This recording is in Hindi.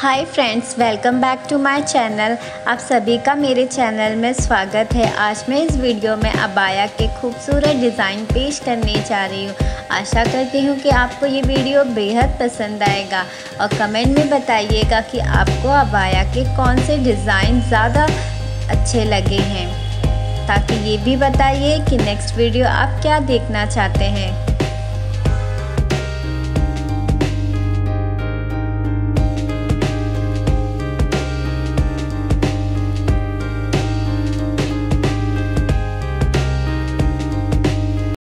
Hi friends welcome back to my channel आप सभी का मेरे चैनल में स्वागत है। आज मैं इस वीडियो में अबाया के खूबसूरत डिज़ाइन पेश करने जा रही हूँ। आशा करती हूँ कि आपको ये वीडियो बेहद पसंद आएगा। और कमेंट में बताइएगा कि आपको अबाया के कौन से डिज़ाइन ज़्यादा अच्छे लगे हैं। ताकि ये भी बताइए कि नेक्स्ट वीडियो आप क्या देखना चाहते हैं।